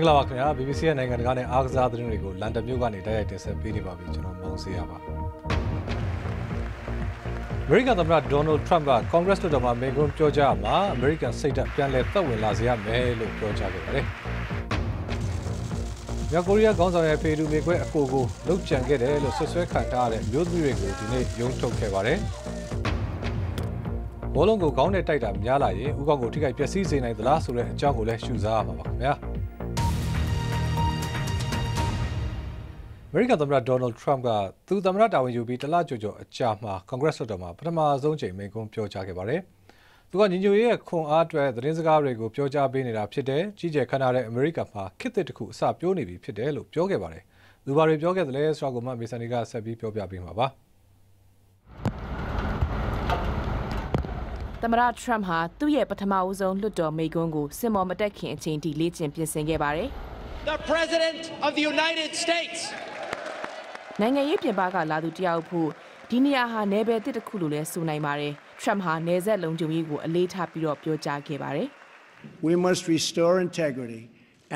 မင်္ဂလာပါခင်ဗျာ BBC ရဲ့နိုင်ငံတကာနဲ့အားကစားသတင်းတွေကိုလန်ဒန်မြို့ကနေတိုက်ရိုက်တင်ဆက်ပေးနေပါပြီကျွန်တော်မောင်စေးရပါအမေရိကန်သမ္မတဒေါ်နယ်ထရမ့်ကကွန်ဂရက်စ်လွှတ်တော်မှာမိန့်ခွန်းပြောကြားမှာအမေရိကန်စိတ်ဓာတ်ပြန်လည်သက်ဝင်လာစေရမယ်လို့ပြောကြားခဲ့ပါတယ်မြောက်ကိုရီးယားခေါင်းဆောင်ရဲ့ဖေဒူမေခွဲအကိုကိုလှုပ်ကြံခဲ့တယ်လို့ဆွဆွဲခံထားရတဲ့မျိုးသမီးတွေကိုဒီနေ့ရုံးထုတ်ခဲ့ပါတယ်ဘောလုံးကိုခေါင်းနဲ့တိုက်တာများလာရင်ဥကောက်ကိုထိခိုက်ပျက်စီးစေနိုင်သလားဆိုတဲ့အကြောင်းကိုလည်းရှုစားရမှာပါခင်ဗျာ အမေရိကန်သမ္မတဒေါ်နယ်ထရမ့်ကသူသမ္မတတာဝန်ယူပြီးတလကြော်ကြော်အကြာမှာကွန်ဂရက်လွှတ်တော်မှာပထမဆုံးချိန်မိန့်ခွန်းပြောကြားခဲ့ပါတယ်။သူကညီညွတ်ရေးရဲ့ခွန်အားအတွက်သတင်းစကားတွေကိုပြောကြားပေးနေတာဖြစ်တယ်။ကြီးကျယ်ခမ်းနားတဲ့အမေရိကန်မှာခေတ်သစ်တစ်ခုအစပြောနေပြီဖြစ်တယ်လို့ပြောခဲ့ပါတယ်။လူပါတွေပြောခဲ့တယ်လဲဆိုတော့ကမှမေဆန်နီကဆက်ပြီးပြောပြပေးမှာပါ။သမ္မတထရမ့်ဟာသူ့ရဲ့ပထမဦးဆုံးလွှတ်တော်မိန့်ခွန်းကိုစင်မော်မတက်ခင်အချိန်ထိလေ့ကျင့်ပြင်ဆင်ခဲ့ပါတယ်။ The President of the United States နိုင်ငံရေးပြင်ပကလာသူတယောက်ဖို့ဒီနေရာဟာနယ်ပယ်တစ်တစ်ခုလို့လည်းဆိုနိုင်ပါတယ်ထရမ့်ဟာနယ်စပ်လုံခြုံရေးကိုအလေးထားပြီးတော့ပြောကြားခဲ့ပါတယ် We must restore integrity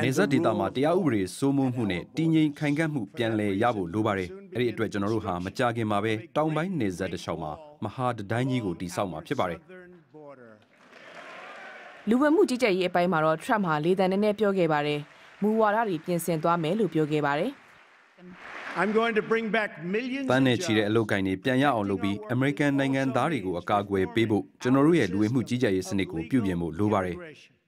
နေဆက်ဒေတာမှာတရားဥပဒေစိုးမိုးမှုနဲ့တည်ငြိမ်ခိုင်ခန့်မှုပြန်လည်ရဖို့လိုပါတယ်။အဲ့ဒီအတွက်ကျွန်တော်တို့ဟာမကြခင်မှာပဲတောင်ပိုင်းနေဆက်တစ်လျှောက်မှာမဟာတတိုင်းကြီးကိုတည်ဆောက်မှာဖြစ်ပါတယ်။လူဝင်မှုကြီးကြပ်ရေးအပိုင်းမှာတော့ထရမ့်ဟာလေသံနဲ့နဲ့ပြောခဲ့ပါတယ်။မူဝါဒတွေပြင်ဆင်သွားမယ်လို့ပြောခဲ့ပါတယ်။ I'm going to bring back millions တန်းနဲ့ချီတဲ့အလုပ်ကိုင်းတွေပြန်ရအောင်လုပ်ပြီးအမေရိကန်နိုင်ငံသားတွေကိုအကာအကွယ်ပေးဖို့ကျွန်တော်တို့ရဲ့လူဝင်မှုကြီးကြပ်ရေးစနစ်ကိုပြုပြင်ဖို့လိုပါတယ်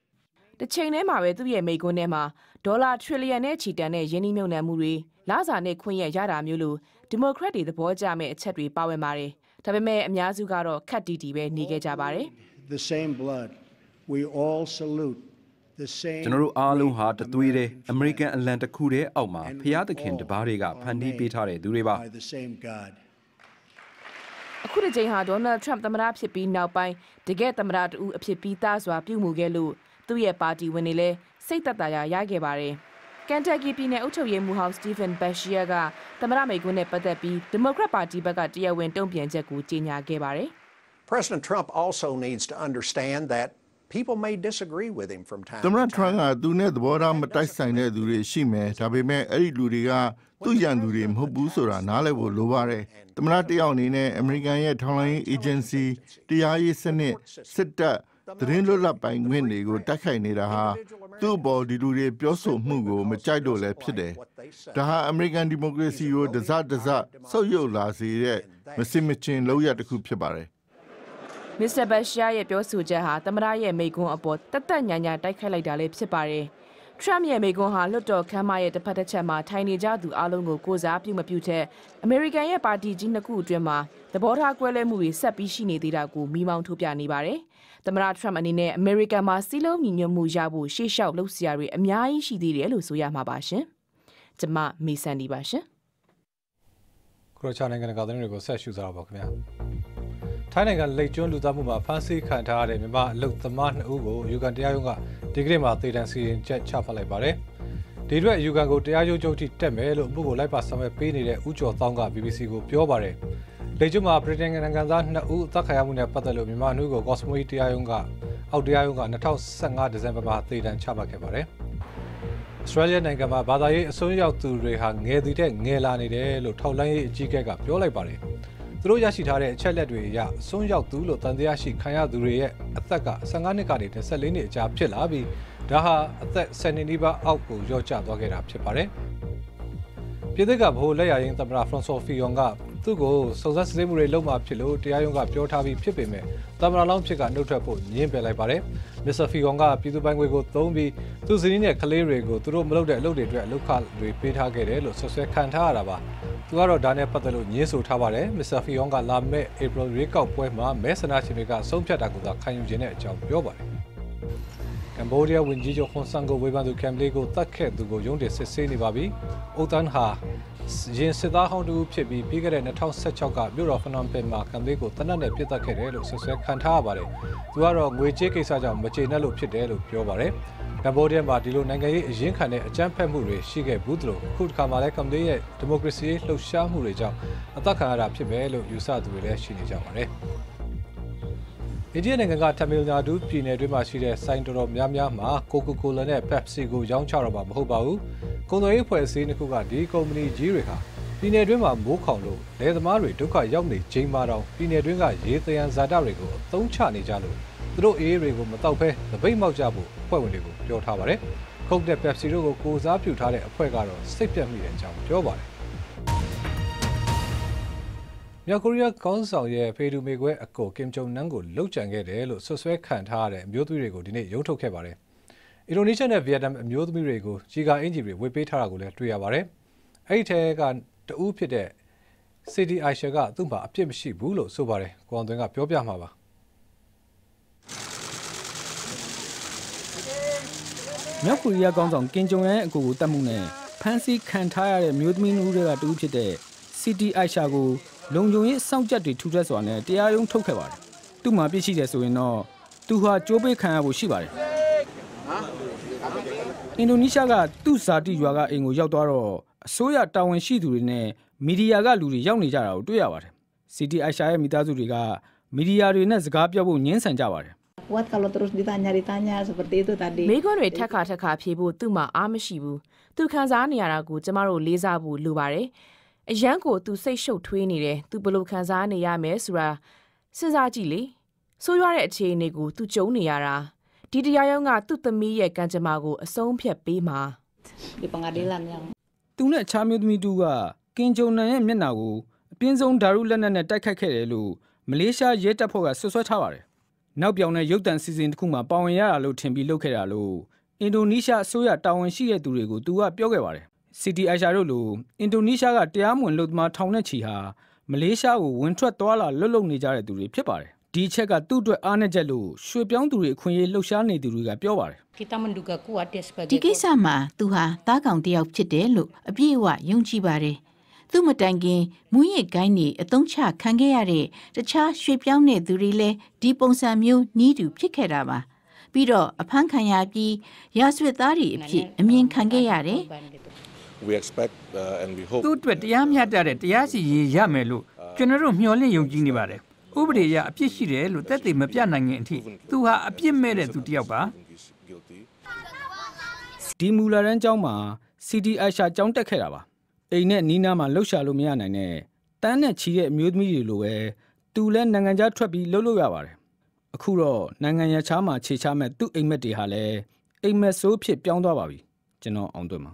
။တစ်ချိန်တည်းမှာပဲသူ့ရဲ့မိကွန်းထဲမှာဒေါ်လာထရီလီယံနဲ့ချီတန်တဲ့ယင်းနှိမ့်မြုံနှံမှုတွေလစာနဲ့ခွင့်ရရတာမျိုးလိုဒီမိုကရက်တွေသဘောကျမဲ့အချက်တွေပါဝင်ပါတယ်။ဒါပေမဲ့အများစုကတော့ခက်တီတီပဲနေခဲ့ကြပါတယ်။ The same blood we all salute ကျွန်တော်တို့အားလုံးဟာတသွေးတဲ့အမေရိကန်အလံတစ်ခုတည်းအောက်မှာဖျားသခင်တပါးတွေကဖန်တီးပေးထားတဲ့သူတွေပါအခုတစ်ချိန်ဟာဒေါ်နယ်ထရမ့်သမ္မတဖြစ်ပြီးနောက်ပိုင်းတကယ်သမ္မတတူအဖြစ်ပြီးသားစွာပြုမှုခဲ့လို့သူ့ရဲ့ပါတီဝင်တွေလည်းစိတ်သက်သာရာရခဲ့ပါတယ်ကန်တက်ကီပြည်နယ်အုပ်ချုပ်ရေးမှူးဟောင်းစတီဗန်ဘက်ရှီယာကသမ္မတမိန့်ခွန်းနဲ့ပတ်သက်ပြီးဒီမိုကရက်ပါတီဘက်ကတရားဝင်တုံ့ပြန်ချက်ကိုကြေညာခဲ့ပါတယ် President Trump also needs to understand that people may disagree with him from time သမ္မတထရန့်ကသူနဲ့သဘောထားမတိုက်ဆိုင်တဲ့သူတွေရှိမယ်ဒါပေမဲ့အဲ့ဒီလူတွေကသူ့ရန်သူတွေမဟုတ်ဘူးဆိုတာနားလည်ဖို့လိုပါတယ်သမ္မတတယောက်အနေနဲ့အမေရိကန်ရဲ့ထောင်လိုင်းအေဂျင်စီတရားရေးစနစ်စစ်တပ်သတင်းလွတ်လပ်ပိုင်ခွင့်တွေကိုတိုက်ခိုက်နေတာဟာသူ့အပေါ်ဒီလူတွေပြောဆိုမှုကိုမကြိုက်လို့လည်းဖြစ်တယ်ဒါဟာအမေရိကန်ဒီမိုကရေစီကိုတစတစဆုတ်ယုတ်လာစေတဲ့မစင်မချင်းလောက်ရတစ်ခုဖြစ်ပါတယ် မစ္စတာဘတ်ရှာရဲ့ပြောဆိုချက်ဟာသမ္မတရဲ့မိကွန်းအပေါ်တက်တက်ညာညာတိုက်ခိုက်လိုက်တာလည်းဖြစ်ပါတယ်။ထရမ့်ရဲ့မိကွန်းဟာလွတ်တော်ခမ်းမရဲ့တစ်ဖက်တစ်ချက်မှာထိုင်နေကြသူအလုံးကိုကိုစားပြုမပြုတဲ့အမေရိကန်ရဲ့ပါတီကြီးနှစ်ခုအတွင်းမှာသဘောထားကွဲလွဲမှုတွေဆက်ပြီးရှိနေသေးတာကိုမိမောင်းထုတ်ပြနေပါတယ်။သမ္မတထရမ့်အနေနဲ့အမေရိကန်မှာစီးလုံးညီညွတ်မှုရဖို့ရှေ့လျှောက်လှုပ်ရှားတွေအများကြီးရှိသေးတယ်လို့ဆိုရမှာပါရှင်။ကျမမေဆန်ဒီပါရှင်။ခရိုချာနိုင်ငံကသတင်းတွေကိုဆက်ရှုစားပါခင်ဗျာ။ ထိုင်းနိုင်ငံလိတ်ကျွန်းလူသားမှုမှာဖမ်းဆီးခံထားရတဲ့မြန်မာအလုတ်သမား2ဦးကိုယူကန်တရားရုံးကဒီကနေ့မှသေဒဏ်စီရင်ချက်ချမှတ်လိုက်ပါတယ်။ဒီအတွက်ယူကန်ကိုတရားရုံးချုပ်ထိတက်မယ်လို့မှုကိုလိုက်ပါဆောင်ရွက်ပေးနေတဲ့ဦးကျော်သောင်းက BBC ကိုပြောပါတယ်။လိတ်ကျွန်းမှာဗြိတိန်နိုင်ငံသား2ဦးအသက်ခံရမှုနဲ့ပတ်သက်လို့မြန်မာနှုတ်ကို Cosmo တရားရုံးကအောက်တရားရုံးက2015ဒီဇင်ဘာမှာသေဒဏ်ချမှတ်ခဲ့ပါတယ်။ Australia နိုင်ငံမှာဘာသာရေးအစွန်းရောက်သူတွေဟာငယ်သည်တဲ့ငယ်လာနေတယ်လို့ထောက်လှမ်းရေးအကြီးအကဲကပြောလိုက်ပါတယ်။ သူတို့ရရှိထားတဲ့အချက်လက်တွေအရစွန်းရောက်သူလို့တန်တရားရှိခံရသူတွေရဲ့အသက်က15နှစ်ကနေ24နှစ်အကြာဖြစ်လာပြီးဒါဟာအသက်10နှစ်နီးပါးအောက်ကိုလျော့ကျသွားခဲ့တာဖြစ်ပါတယ်။ပြည်သစ်ကဗဟိုလက်ရရင်သမ္မတဖရန်ဆိုဖီယွန်ကသူ့ကိုစုံစမ်းစစ်ဆေးမှုတွေလုပ်မှဖြစ်လို့တရားရုံးကပြောထားပြီးဖြစ်ပေမဲ့သမ္မတလောင်းဖြစ်ကနှုတ်ထွက်ဖို့ညှင်းပယ်လိုက်ပါတယ်။မစ္စတာဖီယွန်ကပြည်သူ့ပိုင်းခွေကိုသုံးပြီးသူ့ဇနီးနဲ့ကလေးတွေကိုသူတို့မလုပ်တဲ့အလုပ်တွေအတွက်အလုပ်ခတွေပေးထားခဲ့တယ်လို့ဆွဆွဲခံထားရတာပါ။ သူကတော့ဒါနဲ့ပတ်သက်လို့ညင်းဆိုထားပါတယ်မစ္စတာဖီယွန်ကလာမဲ့ဧပြီရွေးကောက်ပွဲမှာမဲဆန္ဒရှင်တွေကဆုံးဖြတ်တာကိုသာခံယူခြင်းတဲ့အကြောင်းပြောပါတယ်ကမ်ဘောဒီးယားဝန်ကြီးချုပ်ခွန်ဆန်ကိုဝေဖန်သူကမ်ဘလီကိုတတ်ခဲ့သူကိုရုံးတင်စစ်ဆေးနေပါပြီ။အိုတန်ဟာရင်စစ်သားဟောင်းတူဖြစ်ပြီးပြီးခဲ့တဲ့2016ကမြို့တော်ဖနွမ်ပင်မှာကမ်ဘလီကိုတနက်နဲ့ပြစ်တက်ခဲ့တယ်လို့ဆွဆွဲခံထားရပါတယ်။သူကတော့ငွေကြေးကိစ္စကြောင့်မကျေနပ်လို့ဖြစ်တယ်လို့ပြောပါတယ်။ ကမ္ဘောဒီးယားမှာဒီလိုနိုင်ငံရေးအရင်ခံတဲ့အကြမ်းဖက်မှုတွေရှိခဲ့ဘူးသလိုအခုတစ်ခါမှလည်းကမ္ဘောဒီးယားရဲ့ဒီမိုကရေစီလှုပ်ရှားမှုတွေကြောင့်အသက်ခံရတာဖြစ်ပဲလို့ယူဆသူတွေလည်းရှိနေကြပါတယ်။အိန္ဒိယနိုင်ငံကတမီလ်နာဒူပြည်နယ်တွင်းမှာရှိတဲ့ဆိုင်တော်တော်များများမှာကိုကိုကိုလာနဲ့ပက်ဆီကိုရောင်းချတော့မှာမဟုတ်ပါဘူး။ကုန်သွယ်ရေးဖွဲ့စည်းတစ်ခုကဒီကုမ္ပဏီကြီးတွေဟာပြည်နယ်တွင်းမှာမိုးခေါင်လို့လယ်သမားတွေဒုက္ခရောက်နေချိန်မှတော့ပြည်နယ်တွင်းကရေသယံဇာတတွေကိုအသုံးချနေကြလို့ သူတို့အေးတွေကိုမတောက်ဘဲသပိတ်မောက်ကြဖို့အဖွဲ့ဝင်တွေကိုပြောထားပါတယ်။ခုတ်တဲ့ပက်ဆီတို့ကိုကိုစားပြုထားတဲ့အဖွဲ့ကတော့စိတ်ပြတ်မိတဲ့အကြောင်းပြောပါတယ်။မြောက်ကိုရီးယားကောင်းဆောင်ရဲ့ဖေဒူမေကွဲအကိုကင်ဂျုံနန်ကိုလှုပ်ကြံခဲ့တယ်လို့ဆွဆွဲခံထားရတဲ့အမျိုးသမီးတွေကိုဒီနေ့ရုံးထုတ်ခဲ့ပါတယ်။အင်ဒိုနီးရှားနဲ့ဗီယက်နမ်အမျိုးသမီးတွေကိုဂျီကာအင်ဂျီတွေဝေပေးထားတာကိုလည်းတွေ့ရပါတယ်။အဲ့ဒီထဲကတဦးဖြစ်တဲ့စီဒီအိုင်ရှာကသူ့မှာအပြစ်မရှိဘူးလို့ဆိုပါတယ်။ကွန်သွင်းကပြောပြမှာပါ။ မြောက်ကိုရီးယားကောင်းဆောင်ကင်ဂျုံယန်ရဲ့အကူကိုတတ်မှုနဲ့ဖမ်းဆီးခံထားရတဲ့မျိုးသမီးနှူးတွေကတူဖြစ်တဲ့စီတီအိုက်ရှာကိုလုံခြုံရေးစောင့်ကြပ်တွေထူထပ်စွာနဲ့တရားရုံးထုတ်ခဲ့ပါတယ်။သူ့မှာပြစ်ရှိတယ်ဆိုရင်တော့သူဟာကြိုးပေးခံရဖို့ရှိပါတယ်။အင်ဒိုနီးရှားကသူ့ဇာတိရွာကအိမ်ကိုရောက်သွားတော့အစိုးရတာဝန်ရှိသူတွေနဲ့မီဒီယာကလူတွေရောက်နေကြတာကိုတွေ့ရပါတယ်။စီတီအိုက်ရှာရဲ့မိသားစုတွေကမီဒီယာတွေနဲ့စကားပြောဖို့ညှင်းဆန်ကြပါတယ်။ kuat kalau terus ditanya-ditanya seperti itu tadi. မိခွန်းတွေထက်ခါထက်ခါဖြေဖို့သူ့မှာအားမရှိဘူးသူခံစားနေရတာကိုကျမတို့လေးစားဖို့လိုပါတယ်အရန်ကိုသူစိတ်ရှုပ်ထွေးနေတယ်သူဘယ်လိုခံစားနေရမယ်ဆိုတာစဉ်းစားကြည့်လေဆိုးရွားတဲ့အခြေအနေကိုသူကြုံနေရတာဒီတရားရုံးကသူ့သမီးရဲ့ကံကြမ္မာကိုအဆုံးဖြတ်ပေးမှာ di pengadilan yang သူနဲ့အခြားမျိုးသမီးတူကကင်ဂျုံနန်ရဲ့မျက်နှာကိုအပြင်းဆုံးဓာရုလက်နက်နဲ့တိုက်ခိုက်ခဲ့တယ်လို့မလေးရှားရဲတပ်ဖွဲ့ကဆွဆွဲထားပါတယ်။ နောက်ပြောင်တဲ့ရုပ်တံစီစဉ်တစ်ခုမှာပါဝင်ရတာလို့ထင်ပြီးလုပ်ခဲ့တာလို့အင်ဒိုနီးရှားအစိုးရတာဝန်ရှိတဲ့သူတွေကိုသူကပြောခဲ့ပါတယ်။ City Aisha တို့လိုအင်ဒိုနီးရှားကတရားမဝင်လူသမားထောင်နဲ့ချီဟာမလေးရှားကိုဝင်ထွက်သွားလာလွတ်လုံနေကြတဲ့သူတွေဖြစ်ပါတယ်။ဒီအချက်ကသူ့အတွက်အားနည်းချက်လို့ရွှေပြောင်းသူတွေအခွင့်အရေးလှုပ်ရှားနေသူတွေကပြောပါတယ် kita menduga kuat dia sebagai ဒီကိစ္စမှာသူဟာသားကောင်တစ်ယောက်ဖြစ်တယ်လို့အပြည့်အဝယုံကြည်ပါတယ်။ သူ့မတိုင်ခင်မူရစ်ကိုင်းနေအသုံးချခံခဲ့ရတဲ့တခြားရွှေပြောင်းတဲ့သူတွေလည်းဒီပုံစံမျိုးနီးတူဖြစ်ခဲ့တာပါ။ပြီးတော့အဖမ်းခံရပြီးရာဇဝတ်သားတွေအဖြစ်အမြင်ခံခဲ့ရတယ် korban gitu. we expect uh, and we hope သူ့အတွက်တရားမျှတတဲ့တရားစီရင်ရမယ်လို့ကျွန်တော်တို့မျှော်လင့်ယုံကြည်နေပါတယ်။ဥပဒေအရအပြစ်ရှိတယ်လို့သက်သေမပြနိုင်ခင်အထိသူဟာအပြစ်မဲ့တဲ့သူတစ်ယောက်ပါ he's guilty. ။ဒီမူလာရန်ကျောင်းမှာ City Aisha ကျောင်းတက်ခဲ့တာပါ။ အိမ်နဲ့နီးနားမှာလှုပ်ရှားလို့မရနိုင်တဲ့တန်းနဲ့ချီတဲ့အမျိုးသမီးတွေလိုပဲသူလည်းနိုင်ငံခြားထွက်ပြီးလှုပ်လို့ရပါတယ်။အခုတော့နိုင်ငံရခြားမှာခြေချမဲ့သူ့အိမ်မက်တွေဟာလည်းအိမ်မက်ဆိုးဖြစ်ပြောင်းသွားပါပြီ။ကျွန်တော်အောင်သွင်းပါ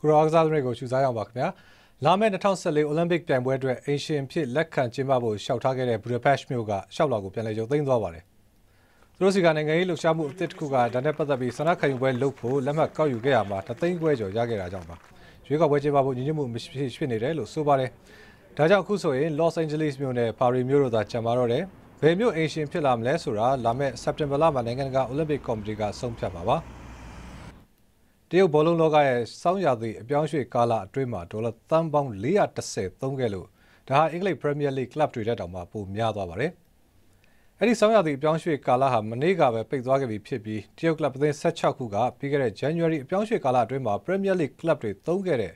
ကရောကစားသမားတွေကိုရှုစားရအောင်ပါခင်ဗျာလာမယ့်2014 Olympic ပြိုင်ပွဲအတွက်အင်ရှင်ဖြစ်လက်ခံကျင်းပဖို့ရှောက်ထားခဲ့တဲ့ Budapest မြို့ကရှောက်လောက်ကိုပြန်လည်ရုပ်သိမ်းသွားပါတယ် သူတို့စီကနိုင်ငံရေးလှုပ်ရှားမှုအသစ်တစ်ခုကဒါနဲ့ပတ်သက်ပြီးဆန္ဒခံယူပွဲလုပ်ဖို့လက်မှတ်ကောက်ယူခဲ့ရမှာတသိန်းခွဲကျော်ရခဲ့တာကြောင့်ပါရွေးကောက်ပွဲကျင်းပဖို့ညီညွတ်မှုမရှိဖြစ်နေတယ်လို့ဆိုပါတယ်ဒါကြောင့်အခုဆိုရင် Los Angeles မြို့နဲ့ Paris မြို့တို့သာကျန်ပါတော့တယ်ဘယ်မြို့အင်ရှင်ဖြစ်လာမလဲဆိုတာလာမယ့် September လမှာနိုင်ငံတကာ Olympic Committee ကဆုံးဖြတ်ပါပါတရုတ်ဘောလုံးလောကရဲ့စောင်းရသည့်အပြောင်းရွှေ့ကာလအတွင်းမှာဒေါ်လာသန်းပေါင်း430သုံးခဲ့လို့ဒါဟာအင်္ဂလိပ် Premier League Club တွေတက်တောင်မှပိုများသွားပါတယ်။ အဲ့ဒီစောင်းရသည့်အပြောင်းရွှေ့ကာလဟာမနေ့ကပဲပိတ်သွားခဲ့ပြီဖြစ်ပြီးတရုတ်ကလပ်အသင်း16ခုကပြီးခဲ့တဲ့ January အပြောင်းရွှေ့ကာလအတွင်းမှာ Premier League Club တွေသုံးခဲ့တဲ့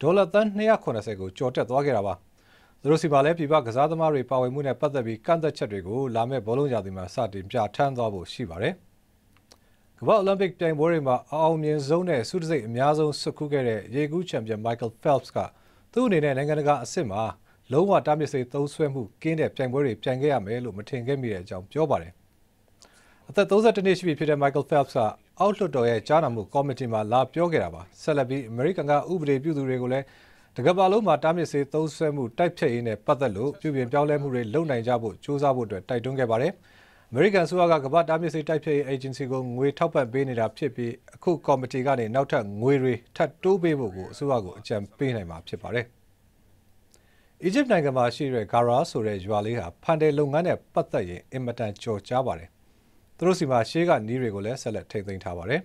ဒေါ်လာသန်း280ကိုကျော်တက်သွားခဲ့တာပါ။သူတို့စီပါလဲပြပကစားသမားတွေပါဝင်မှုနဲ့ပတ်သက်ပြီးကန့်သက်ချက်တွေကိုလာမယ့်ဘောလုံးရာသီမှာစတင်ပြဋ္ဌာန်းသွားဖို့ရှိပါတယ်။ကမ္ဘာအိုလံပစ်ပြိုင်ပွဲတွေမှာအအောင်မြင်ဆုံးနဲ့ဆုတံဆိပ်အများဆုံးဆွတ်ခူးခဲ့တဲ့ရေကူးချန်ပီယံ Michael Phelps ကသူ့အနေနဲ့နိုင်ငံတကာအဆင့်မှာ လုံးဝတားမြစ်စိတ်သုံးဆွဲမှုကင်းတဲ့ပြိုင်ပွဲတွေပြိုင်ခဲ့ရမယ်လို့မထင်ခဲ့မိတဲ့အကြောင်းပြောပါတယ်။အသက်32နှစ်ရှိပြီဖြစ်တဲ့ Michael Phelps ကအောက်လွှတ်တော်ရဲ့ကြားနာမှုကော်မတီမှာလာပြောခဲ့တာပါ။ဆက်လက်ပြီးအမေရိကန်ကဥပဒေပြုသူတွေကိုလည်းတကမ္ဘာလုံးမှာတားမြစ်စေသုံးဆွဲမှုတိုက်ဖျက်ရေးနဲ့ပတ်သက်လို့ပြုပြင်ပြောင်းလဲမှုတွေလုပ်နိုင်ကြဖို့စ조사ဖို့အတွက်တိုက်တွန်းခဲ့ပါတယ်။ American ဆိုကကမ္ဘာတားမြစ်စေတိုက်ဖျက်ရေး agency ကိုငွေထောက်ပံ့ပေးနေတာဖြစ်ပြီးအခုကော်မတီကနေနောက်ထပ်ငွေတွေထပ်တိုးပေးဖို့ကိုအစိုးရကိုအကြံပေးနိုင်မှာဖြစ်ပါတယ်။ အီဂျစ်နိုင်ငံမှာရှိတဲ့ Gara ဆိုတဲ့ရွာလေးဟာဖန်တယ်လုပ်ငန်းနဲ့ပတ်သက်ရင်အင်မတန်ကြော်ကြားပါတယ်။သူတို့စီမှာရှေးကနီးတွေကိုလည်းဆက်လက်ထိန်းသိမ်းထားပါတယ်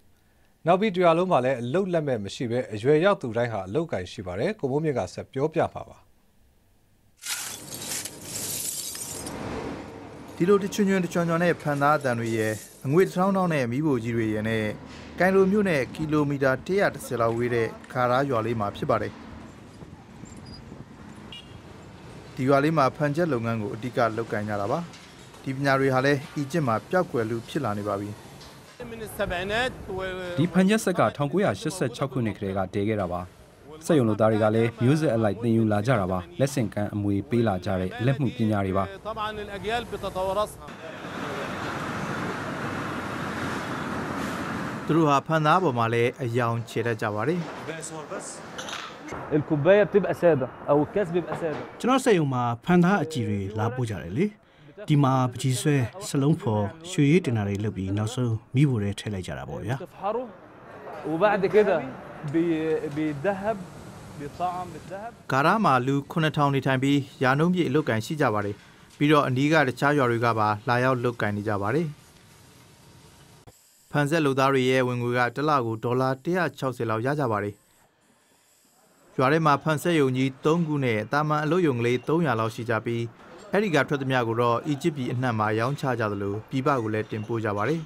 ။နောက်ပြီးတရားလုံးမှာလည်းအလုတ်လက်မဲ့မရှိဘဲအရွယ်ရောက်သူတိုင်းဟာအလုတ်ကင်ရှိပါတယ်။ကိုမိုးမြင့်ကဆက်ပြောပြမှာပါ။ဒီလိုတချွန်းချွန်းတချွန်းချွန်းနဲ့ဖန်သားအတန်တွေရဲ့အငွေတစ်ထောင်းထောင်းနဲ့မိဖို့ကြီးတွေရဲ့နဲ့ကိုင်လိုမြို့နဲ့ကီလိုမီတာ130လောက်ဝေးတဲ့ခါရာရွာလေးမှာဖြစ်ပါတယ် ဒီဒီရွာလေးမှာဖန်ချက်လုပ်ငန်းကိုအဓိကလုပ်ကိုင်ကြတာပါဒီပညာတွေဟာလည်းအီဂျစ်မှာပျောက်ကွယ်လူဖြစ်လာနေပါပြီဒီဖန်ချက်ဆက်က1986ခုနှစ်ကတည်းကတည်ခဲ့တာပါစက်ရုံလူသားတွေကလည်းမျိုးဆက်အလိုက်သင်ယူလာကြတာပါလက်ဆင့်ကမ်းအမွေပေးလာကြတဲ့လက်မှုပညာတွေပါသူတို့ဟာဖန်သားပေါ်မှာလည်းအယောင်ခြေတတ်ကြပါတယ် الكوبايه بتبقى ساده او الكاس بيبقى ساده ကျွန်တော်စက်ရုံမှာဖန်သားအကြည့်တွေလာပို့ကြတယ်လေဒီမှာပကြီးဆွဲစလုံးဖော်ရွှေရည်တင်တာတွေလုပ်ပြီးနောက်ဆုံးမိဖို့တွေထည့်လိုက်ကြတာပေါ့ဗျာ تفحره وبعد كده بي- بيتذهب بيطعم بالذهب ဂါရမှာလူ9000နေထိုင်ပြီးယာနှုံးပြည့်အလုတ်ကန်ရှိကြပါတယ်ပြီးတော့အနီးကတခြားရွာတွေကပါလာရောက်လုတ်ကန်နေကြပါတယ်ဖန်ဆက်လူသားတွေရဲ့ဝင်ငွေကတစ်လကိုဒေါ်လာ160လောက်ရကြပါတယ် ရွာထဲမှာဖန်ဆက်ယုံကြီး3ခုနဲ့တာမန်အလုပ်ယုံကလေး300လောက်ရှိကြပြီးအဲ့ဒီကထွက်သမျှကိုတော့အီဂျစ်ပြည်အနှံ့မှာရောင်းချကြသလိုပြည်ပကိုလည်းတင်ပို့ကြပါတယ်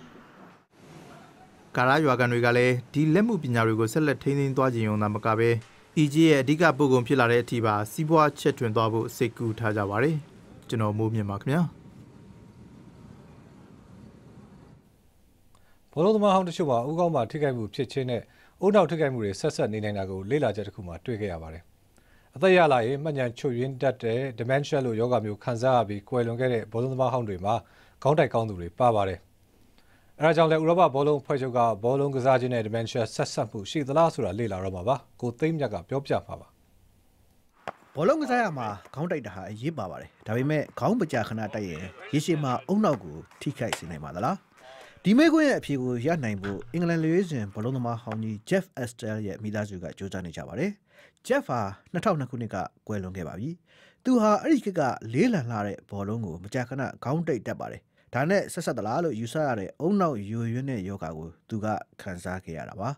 ကာရာရွာကန်တွေကလည်းဒီလက်မှုပညာတွေကိုဆက်လက်ထိန်းသိမ်းသွားခြင်းုံသာမကပဲအီဂျစ်ရဲ့အဓိကပုံကုန်ဖြစ်လာတဲ့အထိပါစီးပွားချက်ထွင်သွားဖို့စိတ်ကူးထားကြပါတယ်ကျွန်တော်မိုးမြင့်ပါခင်ဗျာဘောလုံးသမားဟောင်းတချို့မှာဥကောင်းမှာထိခိုက်မှုဖြစ်ခြင်းနဲ့ အုံနောက်ထိခိုက်မှုတွေဆက်ဆက်နေနိုင်တာကိုလေ့လာချက်တစ်ခုမှတွေ့ခဲ့ရပါတယ်။အသက်ရလာရင်မှတ်ဉာဏ်ချွတ်ယွင်းတတ်တဲ့ dementia လို့ယောဂမျိုးခံစားရပြီးကွယ်လွန်ခဲ့တဲ့ဘောလုံးသမားဟောင်းတွေမှာခေါင်းတိုက်ကောင်းသူတွေပါပါတယ်။အဲဒါကြောင့်လည်းဥရောပဘောလုံးအဖွဲ့ချုပ်ကဘောလုံးကစားခြင်းနဲ့ dementia ဆက်ဆက်မှုရှိသလားဆိုတာလေ့လာတော့မှာပါ။ကိုသိမ့်မြတ်ကပြောပြမှာပါဘောလုံးကစားရမှာခေါင်းတိုက်တာဟာအရေးပါပါတယ်ဒါပေမဲ့ခေါင်းပကြခဏတိုက်ရင်ရေရှည်မှာအုံနောက်ကိုထိခိုက်စေနိုင်ပါသလား ဒီမေကွင်းရဲ့အဖြေကိုရနိုင်ဖို့အင်္ဂလန်လူရေးစဉ်ဘောလုံးသမားဟောင်းကြီး Jeff Astel ရဲ့မိသားစုကကြိုးစားနေကြပါတယ် Jeff ဟာ2002ခုနှစ်ကကွယ်လွန်ခဲ့ပါပြီသူဟာအဲ့ဒီခေတ်ကလေးလံလာတဲ့ဘောလုံးကိုမကြာခဏခေါင်းတိတ်တတ်ပါတယ်ဒါနဲ့ဆက်ဆက်သလားလို့ယူဆရတဲ့အုံနောက်ယိုယွင်းတဲ့ယောဂါကိုသူကခံစားခဲ့ရတာပါ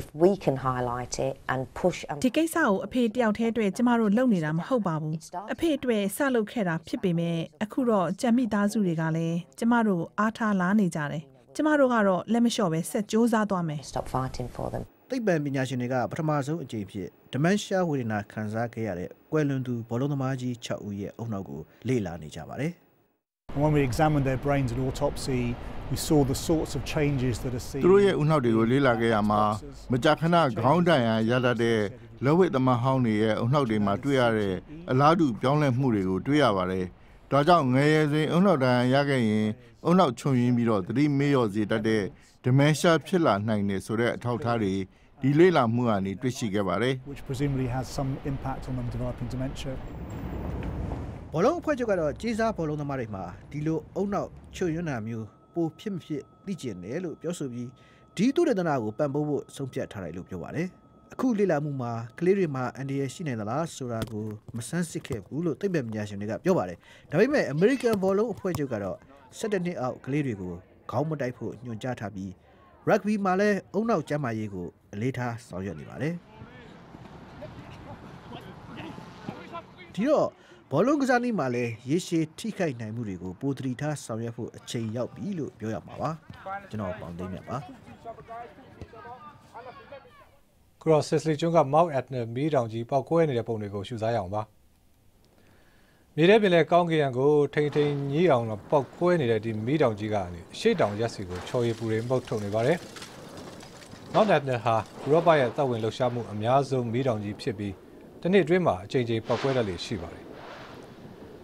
if we can highlight it and push and ဒီကိစ္စကိုအဖေတယောက်တည်းအတွက်ကျမတို့လုပ်နေတာမဟုတ်ပါဘူးအဖေအတွက်စလုပ်ခဲ့တာဖြစ်ပေမဲ့အခုတော့ကြံမိသားစုတွေကလည်းကျမတို့အားထားလာနေကြတယ် ကျမတို့ကတော့လက်မလျှော့ပဲဆက်ကြိုးစားသွားမယ် stop fighting for them သိပ္ပံပညာရှင်တွေကပထမဆုံးအကြိမ်ဖြစ် dementia ဝေဒနာခံစားခဲ့ရတဲ့ကွယ်လွန်သူဘောလုံးသမားကြီး6ဦးရဲ့အုံနောက်ကိုလေ့လာနေကြပါတယ် And when we examined their brains at autopsy, we saw the sorts of changes that are seen. သူတို့ရဲ့ဥနှောက်တွေကိုလေ့လာခဲ့ရမှာမကြာခဏခေါင်းတိုင်ရန်ရတတ်တဲ့လက်ဝိတ်သမားဟောင်းတွေရဲ့ဥနှောက်တွေမှာတွေ့ရတဲ့အလားတူပြောင်းလဲမှုတွေကိုတွေ့ရပါတယ်။ ဒါကြောင့်ငယ်ရွယ်စဉ်ဥနှောက်တိုင်ရန်ရခဲ့ရင်ဥနှောက်ချုံရင်းပြီးတော့သတိမေ့လျော့စေတတ်တဲ့ dementia ဖြစ်လာနိုင်တယ်ဆိုတဲ့အထောက်အထားတွေဒီလေ့လာမှုကနေတွေ့ရှိခဲ့ပါတယ်။ which presumably has some impact on them developing dementia. ဘောလုံးအဖွဲ့ချုပ်ကတော့ကြေးစားဘောလုံးသမားတွေမှာဒီလိုအုံနောက်ချွတ်ယွန်းတာမျိုးပိုဖြစ်မဖြစ်သိကျင်တယ်လို့ပြောဆိုပြီးဒီသူရဒနာကိုပံ့ပိုးဖို့ဆုံးဖြတ်ထားတယ်လို့ပြောပါတယ် အခုလေ့လာမှုမှာကလေးတွေမှာအန်ဒီရရှိနိုင်သလားဆိုတာကိုမဆန်းစစ်ခဲ့ဘူးလို့သိပ္ပံပညာရှင်တွေကပြောပါတယ်ဒါပေမဲ့ American ဘောလုံးအဖွဲ့ချုပ်ကတော့17နှစ်အောက်ကလေးတွေကိုခေါင်းမတိုက်ဖို့ညွှန်ကြားထားပြီး rugby မှာလည်းအုံနောက်ကျမ်းမာရေးကိုအလေးထားဆောင်ရွက်နေပါတယ်ဒီတော့ဘောလုံးကစားနည်းမှာလည်းရေရှည်ထိခိုက်နိုင်မှုတွေကိုပိုသတိထားဆောင်ရွက်ဖို့အချိန်ရောက်ပြီလို့ပြောရမှာပါကျွန်တော်ပေါင်းသိမ်းမြတ်ပါ ခရော့ဆစ်လီကျွန်းကမောက်အက်နယ်မီးတောင်ကြီးပောက်ကွဲနေတဲ့ပုံတွေကိုရှုစားရအောင်ပါမြေထဲပင်လေကောင်းကင်ရံကိုထိန်ထိန်ညှိအောင်တော့ပောက်ကွဲနေတဲ့ဒီမီးတောင်ကြီးကနေရှေ့တောင်ရက်စီကိုချော်ရည်ပူတွေမှုတ်ထုတ်နေပါတယ်မောက်အက်နယ်ဟာဥရောပရဲ့တပ်ဝင်လှုပ်ရှားမှုအများဆုံးမီးတောင်ကြီးဖြစ်ပြီးတစ်နှစ်အတွင်းမှာအကြိမ်ကြိမ်ပောက်ကွဲတတ်လေရှိပါတယ်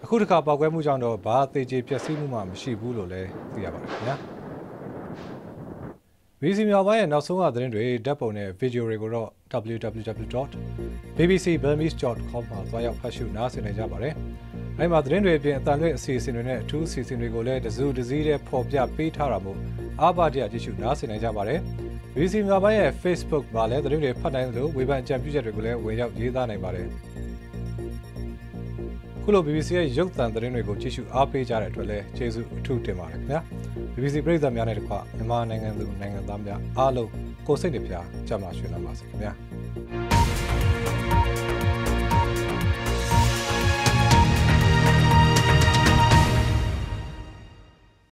အခုတစ်ခါပောက်ကွဲမှုကြောင့်တော့ဘာအသေးချေပျက်စီးမှုမှမရှိဘူးလို့လည်းသိရပါတယ်ခင်ဗျာ BBC မြောက်ပိုင်းရဲ့နောက်ဆုံးကသတင်းတွေဓာတ်ပုံနဲ့ဗီဒီယိုတွေကိုတော့ www.bbcburmese.com မှာသွားရောက်ဖတ်ရှုနားဆင်နိုင်ကြပါတယ်။အဲဒီမှာသတင်းတွေအပြင်အတန်လွင့်အစီအစဉ်တွေနဲ့အထူးအစီအစဉ်တွေကိုလည်းတစုတစည်းတဲ့ပေါ်ပြပေးထားတာမို့အားပါတရကြည့်ရှုနားဆင်နိုင်ကြပါတယ်။ BBC မြောက်ပိုင်းရဲ့ Facebook မှာလည်းသတင်းတွေဖတ်နိုင်သလိုဝေဖန်အကြံပြုချက်တွေကိုလည်းဝင်ရောက်ရေးသားနိုင်ပါတယ်။ခုလို BBC ရဲ့ရုပ်သံသတင်းတွေကိုကြည့်ရှုအားပေးကြတဲ့အတွက်လည်းကျေးဇူးအထူးတင်ပါတယ်ခင်ဗျာ BBC ပြည်သက်များနဲ့တကွမြန်မာနိုင်ငံသူနိုင်ငံသားများအားလုံးကိုစိတ်နှပြကြမှာရွှေလမ်းပါစေခင်ဗျာ